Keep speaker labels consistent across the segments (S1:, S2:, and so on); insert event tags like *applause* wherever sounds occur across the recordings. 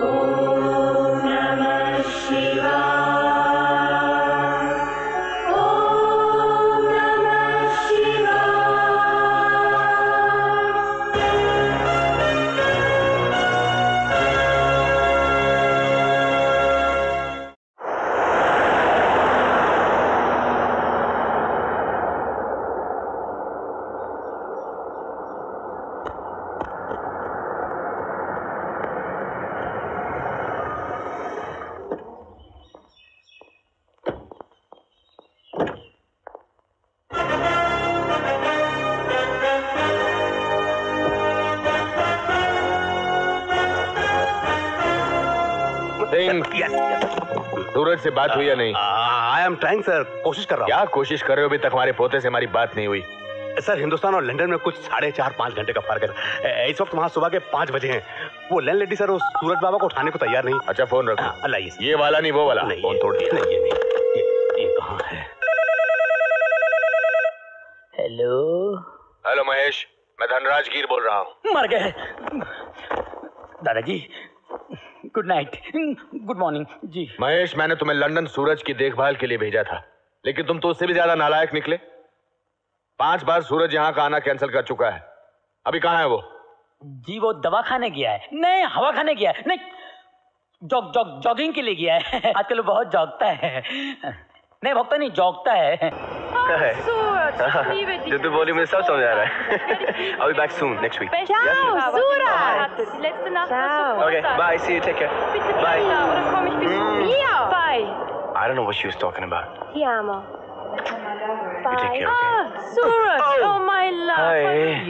S1: Oh. से बात हुई या नहीं?
S2: आई एम ट्राइंग सर कोशिश कर रहा हूँ।
S1: क्या कोशिश कर रहे हो अभी तक? हमारे पोते से हमारी बात नहीं हुई।
S2: सर हिंदुस्तान और लंदन में कुछ साढ़े चार पाँच घंटे का फ़र्क है इस वक्त वहाँ सुबह के पाँच बजे हैं। वो लैंड लेडी सर उस सूरज बाबा को उठाने को तैयार नहीं।
S1: अच्छा फ़ोन रखो।
S2: हाँ, लाइए सर।
S1: ये वाला नहीं वो वाला।
S2: नहीं
S1: फ़ोन तोड़ दिया।
S2: नहीं ये नहीं। ये ये कहाँ है?
S3: हेलो
S1: हेलो महेश मैं धनराज गिर बोल रहा हूँ।
S3: मर गए दादाजी गुड नाइट गुड मॉर्निंग जी.
S1: महेश मैंने तुम्हें लंदन सूरज की देखभाल के लिए भेजा था लेकिन तुम तो उससे भी ज़्यादा नालायक निकले। पाँच बार सूरज यहाँ का आना कैंसिल कर चुका है। अभी कहाँ है वो?
S3: जी वो दवा खाने गया है। नहीं हवा खाने गया है। नहीं जॉग जॉग जॉगिंग के लिए गया है। *laughs* आजकल बहुत जॉगता है। *laughs* नहीं भोगता नहीं जॉगता है। *laughs*
S4: जो तू बोली मुझे सब समझ आ रहा है।
S5: I
S4: back soon next week okay bye see you
S5: take care
S4: bye I don't know
S5: what she was talking about
S4: T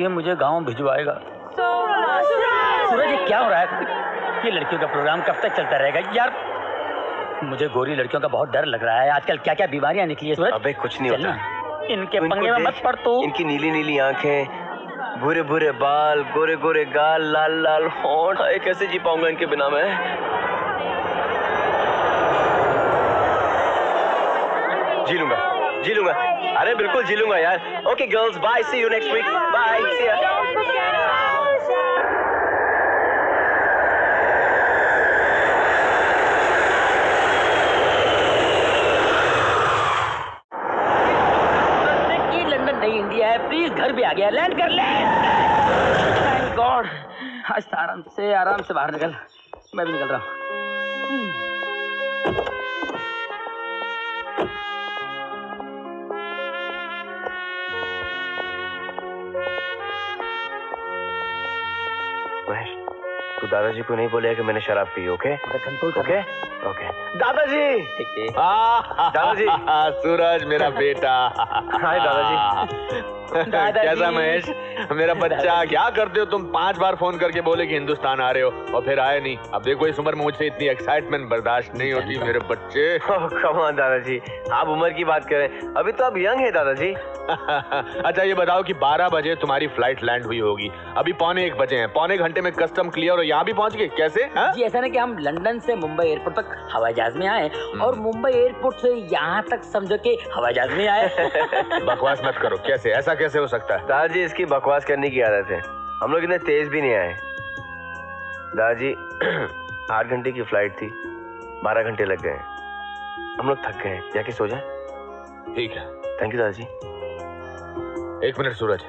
S3: ये मुझे गाँव भिजवाएगा। सूरज क्या हो रहा है? ये लड़कियों का प्रोग्राम कब तक चलता रहेगा? यार मुझे गोरी लड़कियों का बहुत डर लग रहा है। आजकल क्या क्या बीमारियाँ निकली है सूरज?
S4: अबे कुछ नहीं होता।
S3: इनके पंगे में मत पड़ तू।
S4: इनकी नीली नीली आँखें भूरे भूरे बाल गोरे गोरे गाल लाल लाल होंठ कैसे जी पाऊँगा इनके बिना मैं? जी लूँगा जी लूँगा। अरे बिल्कुल जी लूँगा यार। Okay girls bye see you next week bye see ya
S5: Don't forget us.
S3: ये लंदन नहीं इंडिया है प्लीज़ घर भी आ गया। लैंड कर ले थैंक गॉड आज तो आराम से आराम से बाहर निकल। मैं भी निकल रहा हूँ।
S4: दादाजी को नहीं बोलेगा कि मैंने शराब पी ओके
S3: कंट्रोल
S4: ओके ओके दादाजी! दादाजी। *laughs* *laughs*
S1: सूरज मेरा बेटा। *laughs*
S4: हाय दादाजी।
S3: दादाजी।
S1: कैसा महेश मेरा बच्चा क्या करते हो तुम? पाँच बार फ़ोन करके बोले कि हिंदुस्तान आ रहे हो और फिर आए नहीं। अब देखो इस उम्र में मुझसे इतनी एक्साइटमेंट बर्दाश्त नहीं होती मेरे बच्चे। *laughs*
S4: कम ऑन दादाजी। आप उम्र की बात करें। अभी तो आप यंग है दादाजी। *laughs*
S1: अच्छा ये बताओ कि 12 बजे तुम्हारी फ़्लाइट लैंड हुई होगी। अभी पौने एक बजे हैं। पौने घंटे में कस्टम क्लियर और यहाँ भी पहुँच गए? कैसे? हाँ?
S3: जी ऐसा ना कि हम लंदन से मुंबई एयरपोर्ट तक हवाई जहाज़ में आए और मुंबई एयरपोर्ट से यहाँ तक समझो के हवाई जहाज़ में आए। *laughs*
S1: बकवास मत करो। कैसे? ऐसा कैसे हो सकता है?
S4: दादाजी इसकी बकवास करने की आदत है। हम लोग इतने तेज भी नहीं आए। दादाजी *clears throat* आठ घंटे की फ़्लाइट थी। बारह घंटे लग गए। हम लोग थक गए। जाके सो जाए।
S1: ठीक है।
S4: थैंक यू दादाजी
S1: एक मिनट सूरज।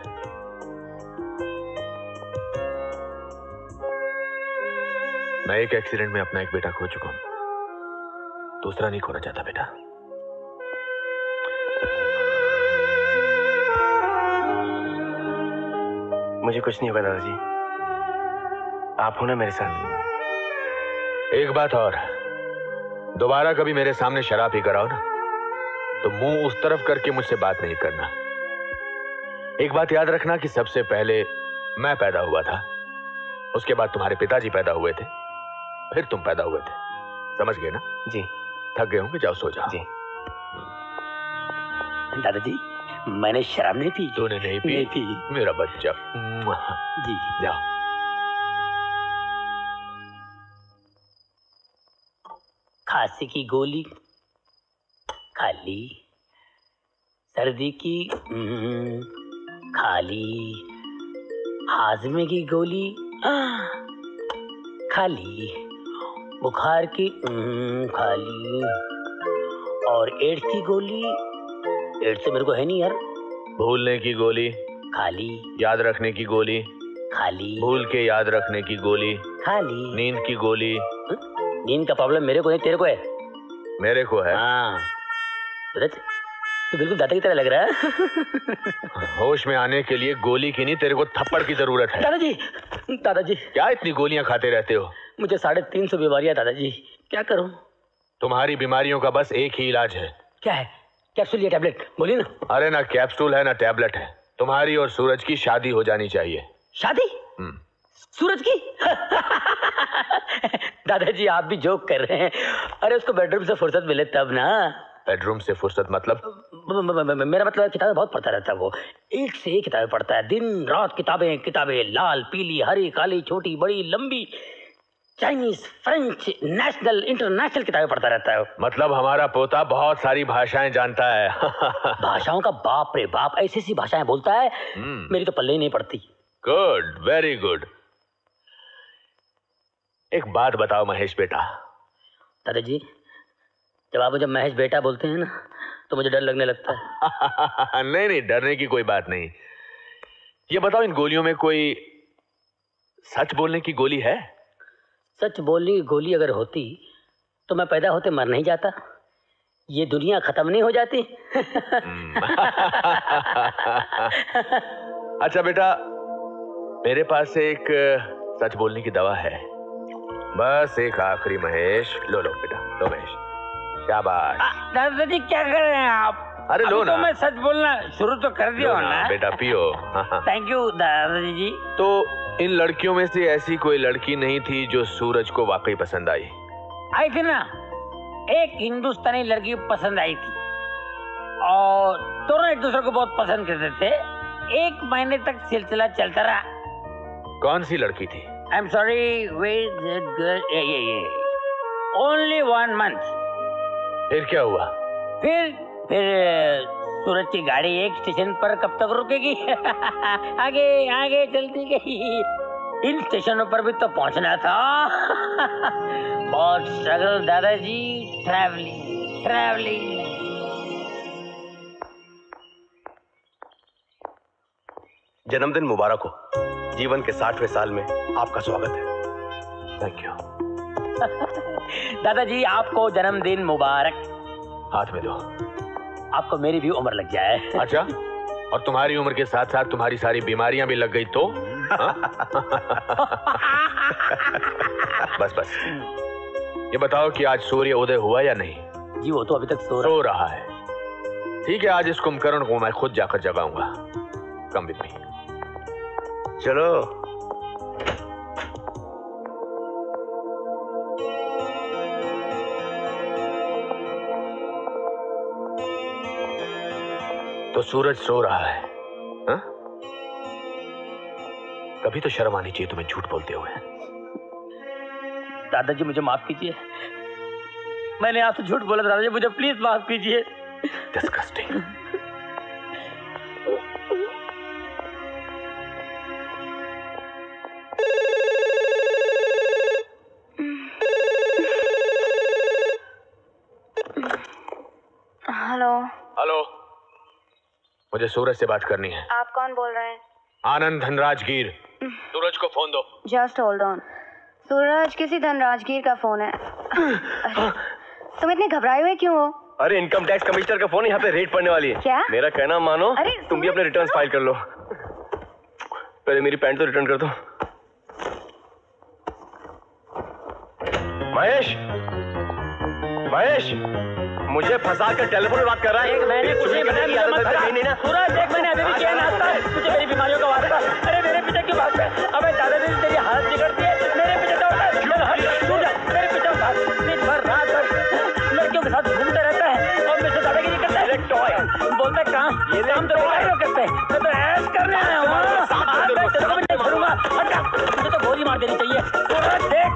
S1: मैं एक एक्सीडेंट में अपना एक बेटा खो चुका हूँ। दूसरा नहीं खोना चाहता बेटा।
S4: मुझे कुछ नहीं होगा दादाजी। आप हो ना मेरे साथ।
S1: एक बात और। दोबारा कभी मेरे सामने शराब पी कराओ ना तो मुँह उस तरफ़ करके मुझसे बात नहीं करना। एक बात याद रखना कि सबसे पहले मैं पैदा हुआ था। उसके बाद तुम्हारे पिताजी पैदा हुए थे फिर तुम पैदा हुए थे। समझ गए ना?
S4: जी।
S1: थक गए होंगे जाओ सो जाओ।
S4: जी।
S3: दादाजी? मैंने शराब नहीं पी।
S1: तूने नहीं पी?
S3: नहीं पी।
S1: मेरा बच्चा।
S3: जी।
S1: जाओ।
S3: खांसी की गोली। खाली। सर्दी की हम्म, खाली। हाजमे की गोली। खाली। बुखार की हम्म, खाली। और एड्स की गोली। एड्स तो मेरे को है नहीं यार।
S1: भूलने की गोली
S3: खाली।
S1: याद रखने की गोली
S3: खाली।
S1: भूल के याद रखने की गोली
S3: खाली।
S1: नींद की गोली।
S3: नींद का प्रॉब्लम मेरे को नहीं तेरे को है?
S1: मेरे को है।
S3: हाँ। सूरज बिल्कुल दादा की तरह लग रहा है।
S1: होश में आने के लिए गोली की नहीं तेरे को थप्पड़ की ज़रूरत है।
S3: दादाजी दादाजी।
S1: क्या इतनी गोलियाँ खाते रहते हो?
S3: मुझे साढ़े तीन सौ बीमारियाँ दादाजी। क्या करूँ?
S1: तुम्हारी बीमारियों का बस एक ही इलाज है।
S3: क्या है? कैप्सूल या टैबलेट? बोलिए ना।
S1: अरे ना कैप्सूल है ना टैबलेट है। तुम्हारी और सूरज की शादी हो जानी चाहिए।
S3: शादी?
S1: हम्म।
S3: सूरज की? दादाजी आप भी जोक कर रहे हैं। अरे उसको बेडरूम से फुर्सत मिले तब ना।
S1: बेडरूम से फुर्सत मतलब?
S3: मेरा मतलब किताबें बहुत पढ़ता रहता है वो। एक से एक किताबें पढ़ता है। दिन रात किताबें किताबें लाल पीली हरी काली छोटी बड़ी लंबी। चाइनीज़ फ्रेंच नेशनल इंटरनेशनल किताबें पढ़ता रहता है
S1: मतलब हमारा पोता बहुत सारी भाषाएँ जानता है। *laughs*
S3: भाषाओं का बाप रे बाप ऐसी ऐसी भाषाएँ बोलता है
S1: हम्म।
S3: मेरी तो पल्ले ही नहीं पड़ती।
S1: गुड वेरी गुड एक बात बताओ महेश बेटा।
S3: दादाजी जब आप मुझे महेश बेटा बोलते हैं ना तो मुझे डर लगने लगता है। *laughs*
S1: नहीं नहीं डरने की कोई बात नहीं। ये बताओ इन गोलियों में कोई सच बोलने की गोली है?
S3: सच बोलने की गोली अगर होती तो मैं पैदा होते मर नहीं जाता। ये दुनिया खत्म नहीं हो जाती। *laughs*
S1: अच्छा बेटा मेरे पास एक सच बोलने की दवा है। बस एक आखिरी महेश। लो लो बेटा लो महेश। शाबाश।
S3: दादाजी क्या कर रहे हैं आप?
S1: अरे लो
S3: अभी तो मैं सच बोलना शुरू तो कर दिया
S1: ना,
S3: ना
S1: बेटा पियो। *laughs*
S3: थैंक यू दादाजी जी।
S1: तो इन लड़कियों में से ऐसी कोई लड़की नहीं थी जो सूरज को वाकई पसंद आई।
S3: आई थी ना एक हिंदुस्तानी लड़की पसंद आई थी। और दोनों एक दूसरे को बहुत पसंद करते थे। एक महीने तक सिलसिला चलता रहा।
S1: कौन सी लड़की थी?
S3: I am sorry only one month
S1: फिर क्या हुआ?
S3: फिर फिर सूरज की गाड़ी एक स्टेशन पर कब तक रुकेगी? *laughs* आगे आगे चलती गई। इन स्टेशनों पर भी तो पहुँचना था। *laughs* बहुत स्ट्रगल दादाजी। ट्रैवलिंग ट्रैवलिंग
S2: जन्मदिन मुबारक हो। जीवन के साठवें साल में आपका स्वागत है।
S1: थैंक यू *laughs*
S3: दादाजी आपको जन्मदिन मुबारक।
S1: हाथ में दो।
S3: आपको मेरी भी उम्र लग जाए।
S1: अच्छा? और तुम्हारी उम्र के साथ साथ तुम्हारी सारी बीमारियाँ भी लग गई तो? हाँ? बस बस। ये बताओ कि आज सूर्य उदय हुआ या नहीं?
S3: जी वो तो अभी तक सो रहा
S1: सो रहा है। ठीक है आज इस कुंभकर्ण को मैं खुद जाकर जगाऊँगा। कम विद मी
S4: चलो।
S1: सूरज सो रहा है हा? कभी तो शर्म आनी चाहिए तुम्हें झूठ बोलते हुए।
S3: दादाजी मुझे माफ़ कीजिए। मैंने आपसे झूठ बोला दादाजी मुझे प्लीज़ माफ़ कीजिए।
S1: डिस्कस्टिंग मुझे सूरज से बात करनी है।
S6: आप कौन बोल रहे हैं?
S1: आनंद धनराज गिर सूरज को फ़ोन दो।
S6: जस्ट होल्ड ऑन सूरज किसी धनराजगीर का फ़ोन है। तुम इतने घबराए हुए क्यों हो?
S4: अरे इनकम टैक्स कमिश्नर का फ़ोन यहाँ पे रेड पड़ने वाली है।
S6: क्या?
S4: मेरा कहना मानो
S6: अरे,
S4: तुम भी अपने
S6: सूरज,
S4: रिटर्न्स फ़ाइल कर लो। पहले मेरी पैंट तो रिटर्न कर दो। महेश! महेश मुझे फंसा कर टेलीफोन पे बात कर रहा है।
S3: एक मैंने कुछ नहीं बनाया
S4: की आदत
S3: मत
S4: नहीं ना
S3: सूरज देख मैंने अभी भी किया नाश्ता। मुझे मेरी बीमारियों का वास्ता। अरे मेरे पीछे क्यों भागता है। अबे दादाजी तेरी हालत बिगड़ती है। मेरे पीछे दौड़ता है। मेरे पीछे भाग दिन भर रात भर लड़कियों के साथ घूमते रहता है और मेरे से दादागिरी करता है। टॉय बोलता है कहाँ? ये काम तो लोग करते हैं। मैं तो ऐश करने आया हूँ। हाँ, को छोड़ूँगा मुझे तो गोली मार देनी चाहिए। सूरज देख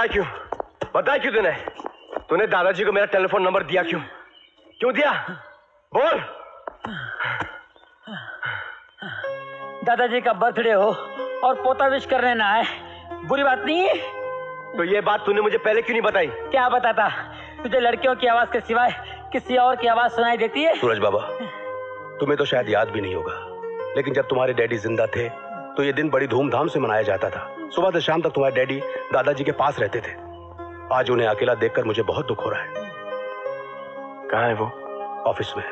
S4: बताया क्यों? बताया क्यों तूने? तूने दादाजी को मेरा टेलीफोन नंबर दिया क्यों? क्यों दिया? बोल।
S3: दादाजी का बर्थडे हो और पोता विश करने ना आए। बुरी बात नहीं है?
S4: तो ये बात तूने मुझे पहले क्यों नहीं बताई?
S3: क्या बताता? तुझे लड़कियों की आवाज़ के सिवाय किसी और की आवाज़ सुनाई देती है?
S2: सूरज बाबा तुम्हें तो शायद याद भी नहीं होगा। लेकिन जब तुम्हारे डैडी ज़िंदा थे तो ये दिन बड़ी धूमधाम से मनाया जाता था। सुबह से शाम तक तुम्हारे डैडी दादाजी के पास रहते थे। आज उन्हें अकेला देखकर मुझे बहुत दुख हो रहा है।
S4: कहाँ है वो?
S2: ऑफ़िस में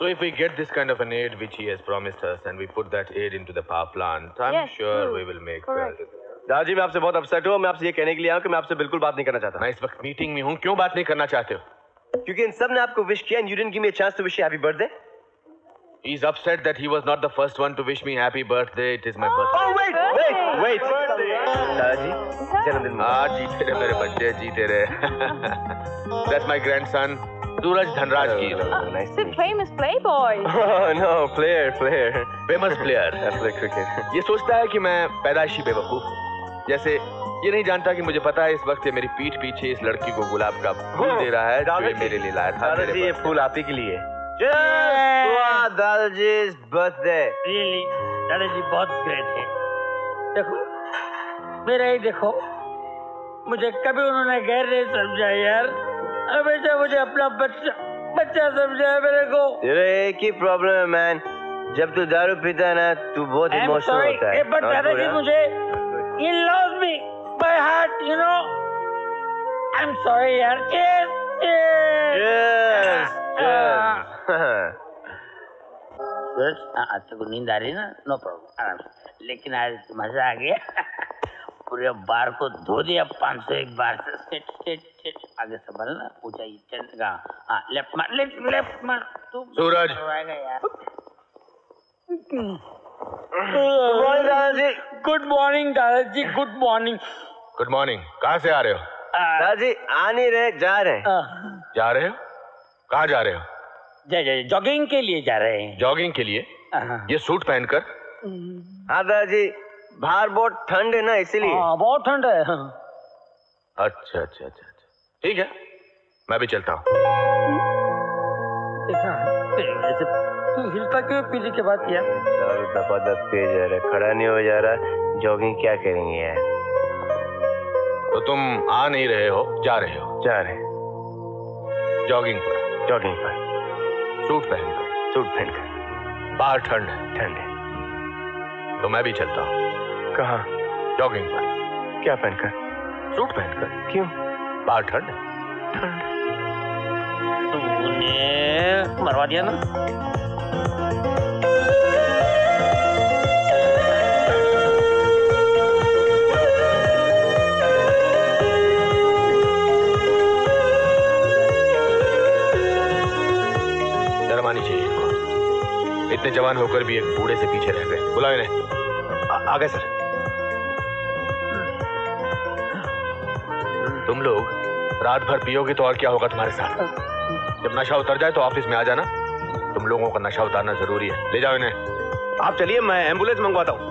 S1: So if we get this kind of an aid which he has promised us and we put that aid into the power plant, I'm
S5: Yes,
S1: sure
S5: true.
S1: we will make.
S5: Correct.
S4: दादाजी मैं आपसे बहुत upset हूँ। मैं आपसे ये कहने के लिए आया हूँ कि मैं आपसे बिल्कुल बात नहीं करना चाहता।
S1: मैं इस वक्त मीटिंग में हूँ। क्यों बात नहीं करना चाहते हो?
S4: क्योंकि इन सबने आपको विश किया and you didn't give me a chance to wish happy birthday
S1: He's upset that he was not the first one to wish me happy birthday. It is my birthday.
S4: Oh wait wait wait दादाजी जन्मदिन।
S1: हाँ जीते रहे मेरे बच्चे जीते रहे That's my grandson, सूरज धनराज की
S4: Nice
S5: The famous playboy.
S4: Oh no player player
S1: famous player
S4: I play cricket
S1: ये सोचता है कि मैं पैदाइशी बेवकूफ़ हूँ जैसे ये नहीं जानता कि मुझे पता है इस वक्त ये मेरी पीठ पीछे इस लड़की को गुलाब का फूल दे रहा है जो ये मेरे लिए लाया था मेरे
S4: दादाजी ये फूल आप ही के लिए birthday
S3: दादाजी बहुत ग्रेट है देखो मेरा ही देखो। मुझे कभी उन्होंने गैर नहीं समझा यार। हमेशा मुझे अपना बच्चा बच्चा समझा मेरे को।
S4: तेरा एक ही प्रॉब्लम है मैन जब तू दारू पीता है ना तू बहुत इमोशनल होता
S3: eh,
S4: है
S3: but
S4: Not
S3: दादाजी? मुझे he loves me by heart you know? I'm sorry यार। Cheers cheers
S4: Cheers, cheers.
S3: सूरज आज तक नींद आ रही ना? नो प्रॉब्लम आराम से। लेकिन आज मज़ा आ गया। पूरे बार को धो दिया पाँच सौ एक बार से। Set set set. आगे संभलना ऊंचाई चल हाँ लेफ़्ट मार लेफ़्ट लेफ़्ट मार। तू
S1: सूरज।
S3: यार।
S4: दादाजी
S3: गुड मॉर्निंग दादाजी गुड मॉर्निंग
S1: गुड मॉर्निंग कहाँ से आ रहे हो?
S4: दादाजी आ नहीं रहे जा रहे हैं।
S1: जा रहे हो? कहाँ जा रहे हो?
S3: जॉगिंग के लिए जा रहे हैं।
S1: जॉगिंग के लिए?
S3: हाँ,
S1: ये सूट पहनकर?
S4: हाँ दादाजी बाहर बहुत ठंड है ना इसीलिए।
S3: हाँ, बहुत ठंड है हाँ।
S1: अच्छा अच्छा अच्छा अच्छा। ठीक है मैं भी चलता हूँ।
S3: तू हिलता क्यों? पीली के बाद यार
S4: दारू दफ़ा दफ पिए जा रहा खड़ा नहीं हो जा रहा। जॉगिंग क्या करेंगे यार?
S1: तो तुम आ नहीं रहे हो जा रहे हो।
S4: जा रहे
S1: जॉगिंग पर।
S4: जॉगिंग पर।
S1: सूट पहनकर
S4: सूट पहनकर।
S1: बाहर ठंड है
S4: ठंड है।
S1: तो मैं भी चलता हूँ।
S4: कहा?
S1: जॉगिंग पर।
S4: क्या पहनकर?
S1: सूट पहनकर।
S4: क्यों?
S1: बाहर ठंड है।
S3: तूने मरवा दिया ना?
S1: इतने जवान होकर भी एक बूढ़े से पीछे रह गए। बुलाओ इन्हें।
S2: आ, गए सर।
S1: तुम लोग रात भर पियोगे तो और क्या होगा तुम्हारे साथ? जब नशा उतर जाए तो ऑफ़िस में आ जाना। तुम लोगों का नशा उतारना ज़रूरी है। ले जाओ इन्हें।
S2: आप चलिए मैं एंबुलेंस मंगवाता हूँ।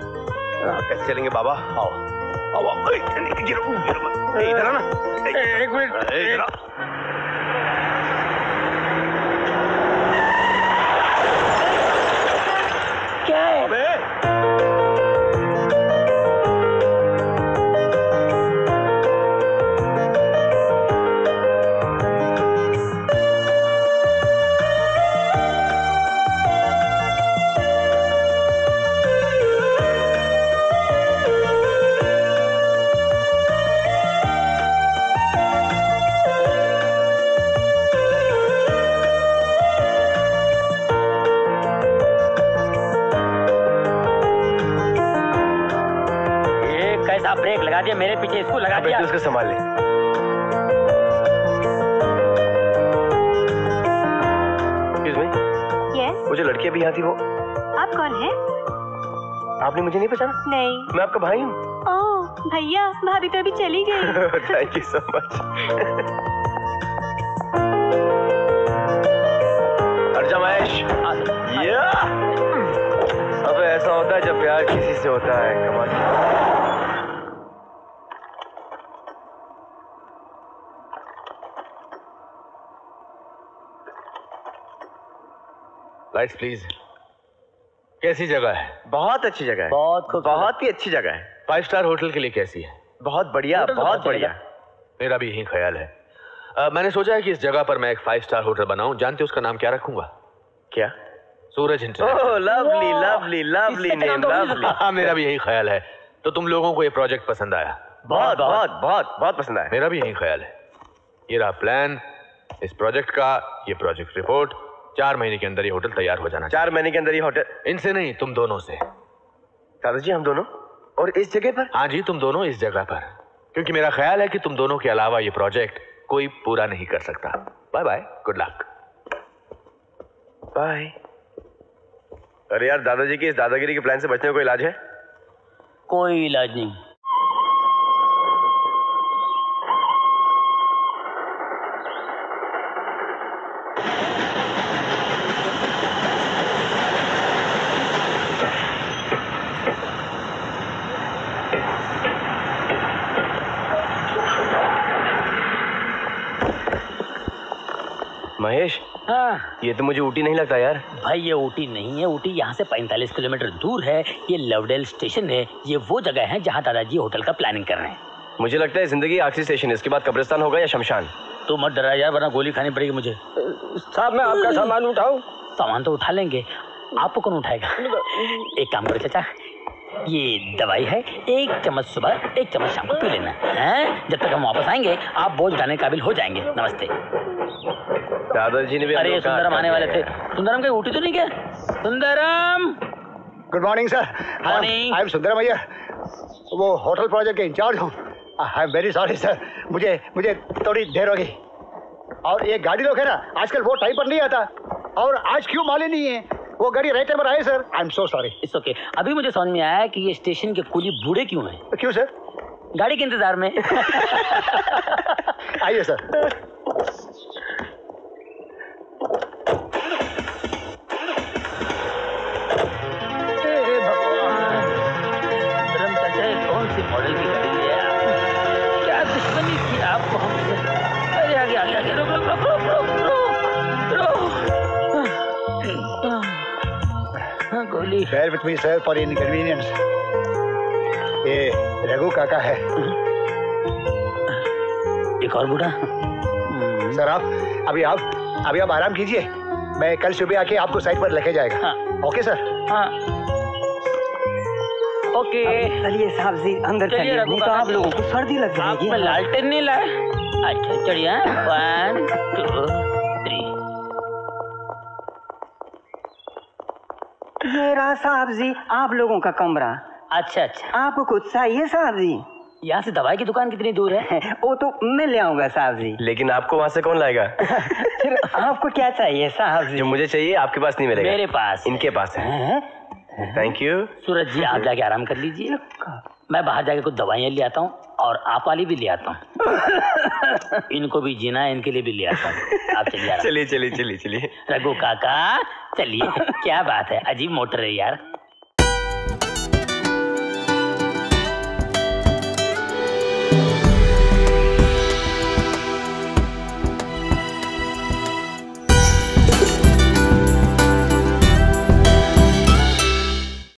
S2: कैसे चलेंगे बाबा? आओ। आओ इधर ए,
S3: एक मिनट
S2: ए, इधर आ।
S4: यहाँ थी वो
S6: आप कौन है?
S4: आपने मुझे नहीं पहचाना?
S6: नहीं।
S4: मैं आपका भाई हूँ।
S6: ओह भैया भाभी तो अभी चली गई।
S4: थैंक यू सो मच हट जा महेश या। अबे ऐसा होता है जब प्यार किसी से होता है। कमाल
S1: लाइट्स प्लीज़ कैसी जगह है?
S4: बहुत अच्छी जगह है।
S3: बहुत
S4: बहुत ही अच्छी जगह है।
S1: फाइव स्टार होटल के लिए कैसी है?
S4: बहुत बढ़िया
S3: तो
S4: बहुत
S3: बहुत
S4: बढ़िया।
S1: मेरा भी यही ख्याल है। अ, मैंने सोचा है कि इस जगह पर मैं एक फाइव स्टार होटल बनाऊँ। जानते उसका नाम क्या रखूँगा?
S4: क्या?
S1: Suraj
S4: lovely lovely lovely name lovely
S1: हाँ मेरा भी यही ख्याल है। तो तुम लोगों को ये प्रोजेक्ट पसंद आया?
S4: बहुत बहुत बहुत बहुत पसंद आया।
S1: मेरा भी यही ख्याल है। ये रहा प्लान इस प्रोजेक्ट का ये प्रोजेक्ट रिपोर्ट चार महीने के अंदर ये होटल तैयार हो जाना
S4: चार महीने के अंदर ही होटल।
S1: इनसे नहीं तुम दोनों से।
S4: दादा जी हम दोनों? और इस जगह पर?
S1: हाँ जी तुम दोनों इस जगह पर। क्योंकि मेरा ख्याल है कि तुम दोनों के अलावा ये प्रोजेक्ट कोई पूरा नहीं कर सकता। Bye bye good luck
S4: bye अरे यार दादाजी की इस दादागिरी के प्लान से बचने का कोई इलाज है?
S3: कोई इलाज नहीं
S4: महेश
S3: हाँ
S4: ये तो मुझे ऊटी नहीं लगता यार।
S3: भाई ये ऊटी नहीं है। ऊटी यहाँ से 45 किलोमीटर दूर है। ये लवडेल स्टेशन है। ये वो जगह है जहाँ दादाजी होटल का प्लानिंग कर रहे हैं।
S4: मुझे लगता है ज़िंदगी आखिरी स्टेशन है। इसके बाद कब्रिस्तान होगा या शमशान?
S3: तू मत डरा यार वरना गोली खानी पड़ेगी मुझे।
S7: साहब मैं आपका सामान उठाऊं?
S3: सामान तो उठा लेंगे। आपको कौन उठाएगा? एक काम करो चाचा ये दवाई है। एक चम्मच सुबह एक चम्मच शाम को पी लेना है? जब तक हम वापस आएँगे आप बोझ उठाने के काबिल हो जाएँगे। नमस्ते।
S4: दादाजी ने भी
S3: अरे सुंदरम आने वाले थे। सुंदरम कहीं उठी तो नहीं क्या? Sundaram!
S7: Good morning sir
S3: Morning.
S7: I am Sundaram Iyer वो होटल प्रोजेक्ट के इंचार्ज हूँ। I am very sorry sir मुझे मुझे थोड़ी देर हो गई। और ये गाड़ी लोग है ना आजकल वो टाइम पर नहीं आता। और आज क्यों माले नहीं है? वो गाड़ी राइट टाइम पर आए sir I am so sorry
S3: it's okay अभी मुझे समझ में आया कि ये स्टेशन के कुली बूढ़े क्यों हैं?
S7: क्यों सर
S3: गाड़ी के इंतज़ार में। *laughs*
S7: आइए सर *laughs*
S3: गोली
S7: bear with me sir for inconvenience ये रघु काका है।
S3: एक और बूढ़ा। हम्म,
S7: सर आप अभी आप अभी आप आराम कीजिए। मैं कल सुबह आके आपको साइट पर लेके जाएगा।
S3: हाँ।
S7: ओके सर
S3: हाँ। ओके
S8: चलिए साहब जी अंदर
S3: चलिए,
S8: चलिए। नहीं तो आप लोगों को सर्दी लग जाएगी।
S3: में लालटेन नहीं लाए अच्छा चढ़िए वन टू
S8: रहा साहब जी आप लोगों का कमरा।
S3: अच्छा अच्छा।
S8: आपको कुछ चाहिए साहब जी?
S3: यहाँ से दवाई की दुकान कितनी दूर है? *laughs*
S8: वो तो मैं ले आऊँगा साहब जी।
S4: लेकिन आपको वहाँ से कौन लाएगा? *laughs*
S8: फिर आपको क्या चाहिए साहब जी?
S4: जो मुझे चाहिए आपके पास नहीं मिलेगा।
S3: मेरे पास।
S4: इनके पास है। थैंक यू
S3: सूरज जी आप जाके आराम कर लीजिए। मैं बाहर जाके कुछ दवाइयाँ ले आता हूँ। और आप वाली भी ले आता हूँ। इनको भी जीना है इनके लिए भी ले आता हूँ। आप चलिए
S4: चलिए चलिए चलिए चलिए।
S3: रघु काका चलिए क्या बात है अजीब मोटर है यार।